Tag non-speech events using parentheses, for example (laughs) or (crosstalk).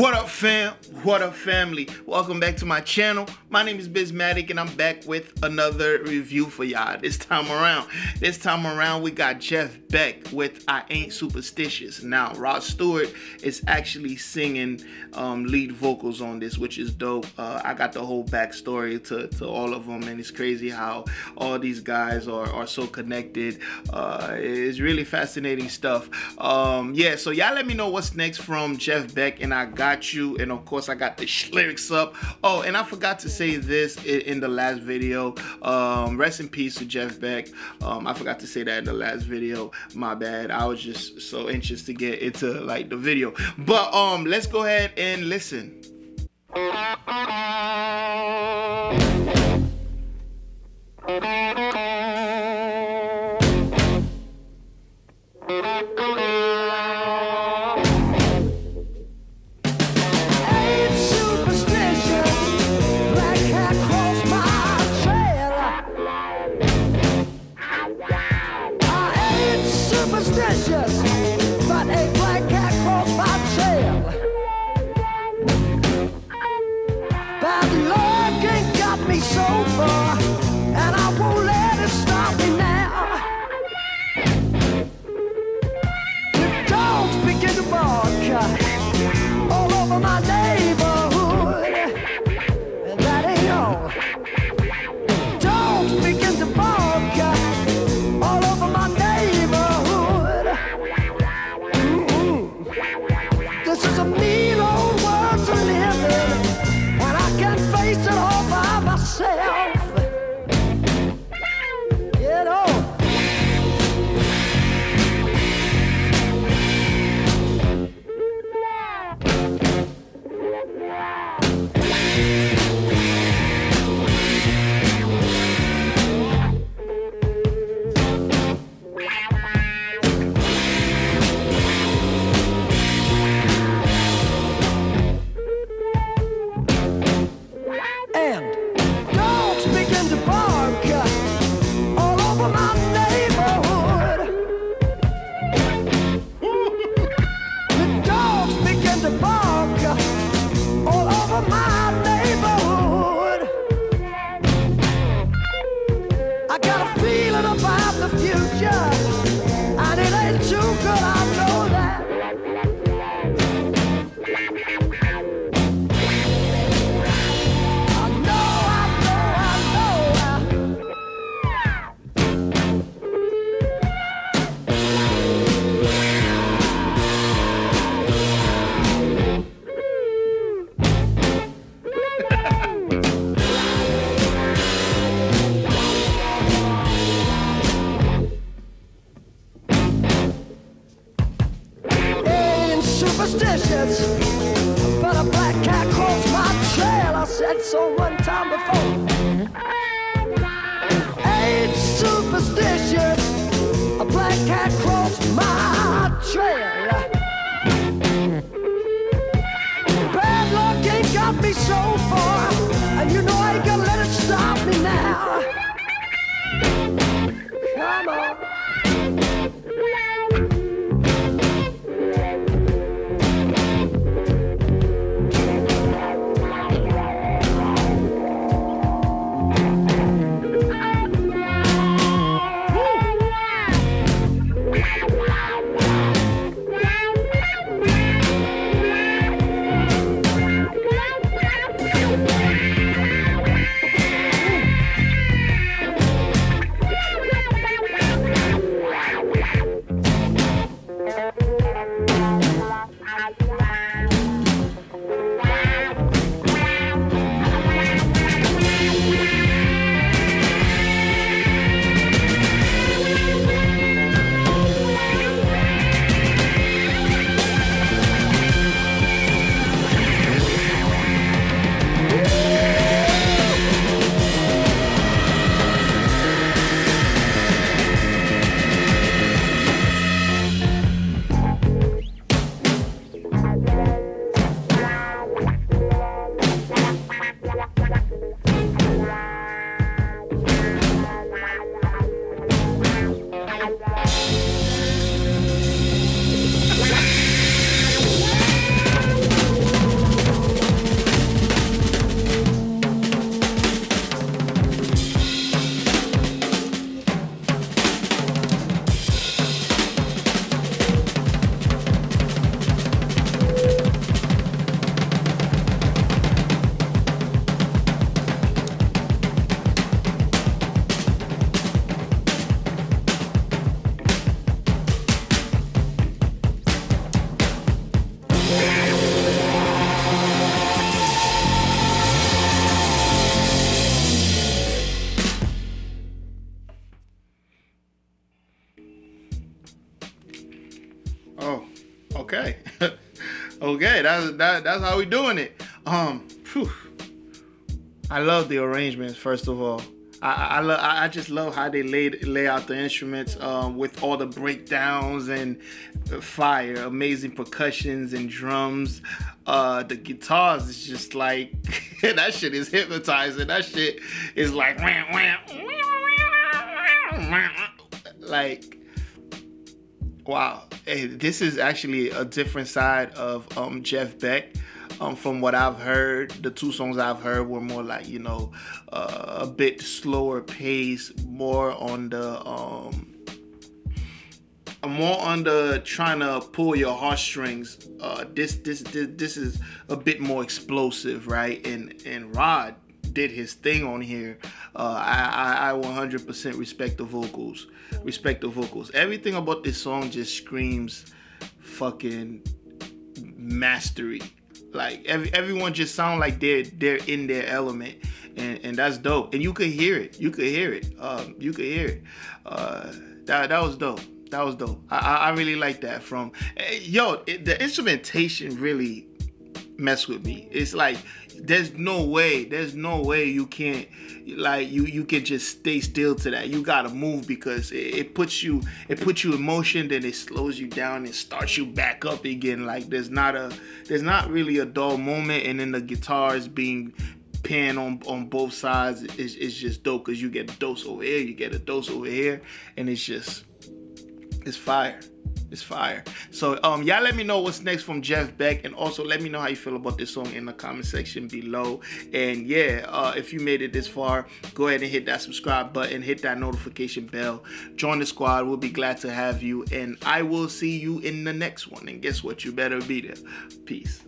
What up, fam? What up, family? Welcome back to my channel. My name is BizMatik, and I'm back with another review for y'all. This time around, this time around, we got Jeff Beck with "I Ain't Superstitious." Now, Rod Stewart is actually singing um, lead vocals on this, which is dope. Uh, I got the whole backstory to, to all of them, and it's crazy how all these guys are, are so connected. Uh, it's really fascinating stuff. Um, yeah, so y'all let me know what's next from Jeff Beck, and I got you. And of course, I got the (laughs) lyrics up. Oh, and I forgot to say this in, in the last video. Um, rest in peace to Jeff Beck. Um, I forgot to say that in the last video. My bad. I was just so anxious to get into like the video. But um, let's go ahead and listen. (laughs) but a black cat crossed my trail. Superstitious, but a black cat crossed my trail. I said so one time before. Ain't superstitious, a black cat crossed my trail. Okay. (laughs) okay, that's that, that's how we doing it. Um, whew. I love the arrangements. First of all, I I, lo- I just love how they lay lay out the instruments um, with all the breakdowns and fire, amazing percussions and drums. Uh, the guitars is just like (laughs) that shit is hypnotizing. That shit is like like wow. This is actually a different side of um, Jeff Beck. Um, from what I've heard, the two songs I've heard were more like you know uh, a bit slower pace, more on the um, more on the trying to pull your heartstrings. Uh, this, this this this is a bit more explosive, right? And and Rod did his thing on here. Uh, I, I, I 100% respect the vocals. Respect the vocals. Everything about this song just screams fucking mastery. Like every, everyone just sound like they're they're in their element, and, and that's dope. And you could hear it. You could hear it. Um, you could hear it. Uh, that that was dope. That was dope. I I, I really like that. From yo, it, the instrumentation really mess with me. It's like there's no way, there's no way you can't like you you can just stay still to that. You gotta move because it, it puts you it puts you in motion, then it slows you down and starts you back up again. Like there's not a there's not really a dull moment, and then the guitars being pan on on both sides is is just dope because you get a dose over here, you get a dose over here, and it's just it's fire. It's fire. So um y'all let me know what's next from Jeff Beck and also let me know how you feel about this song in the comment section below. And yeah, uh, if you made it this far, go ahead and hit that subscribe button, hit that notification bell, join the squad. We'll be glad to have you and I will see you in the next one. And guess what? You better be there. Peace.